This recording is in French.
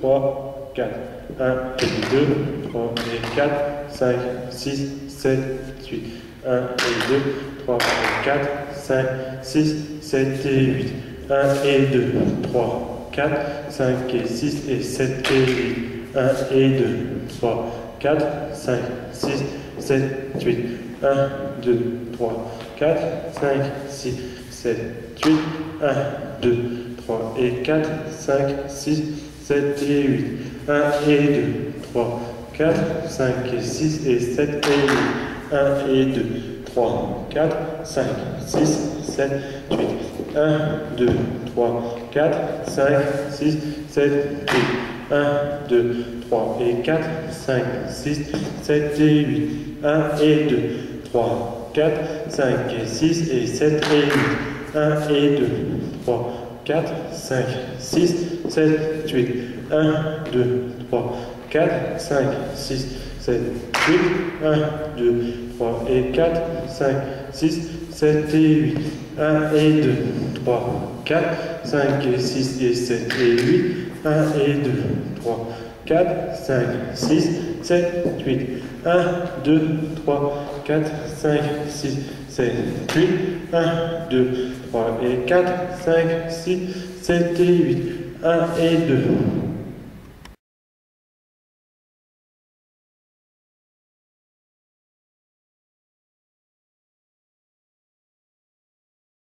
3, 4. 1 et 2, 3 et 4, 5, 6, 7, 8. 1 et 2, 3 et 4, 5, 6, 7 et 8. 1 et 2, 3, 4, 5 et 6 et 7 et 8. 1 et 2, 3, 4, 5, 6, 7, 8. 1, 2, 3, 4, 5, 6, 7, 8. 1, 2, 3 et 4, 5, 6, 7 et 8. 1 et 2, 3, 4, 5 et 6 et 7 et 8. 1 et 2, 3, 4, 5, 6, 7, 8. 1, 2, 3, 4, 5, 6, 7, 8. 1, 2, 3 et 4, 5, 6, 7 et 8. 1 et 2, 3, 4, 5 et 6 et 7 et 8. 1 et 2, 3, 4, 5, 6, 7, 8. 1, 2, 3, 4, 5, 6, 7, 8. 1, 2, 3 et 4, 5, 6, 7 et 8. 1 et 2, 3, 4, 5 et 6 et 7 et 8. 1 et 2, 3, 4, 5, 6, 7, 8. 1, 2, 3, 4, 5, 6, 7, 8. 1, 2, 3 et 4, 5, 6, 7 et 8. 1 et 2,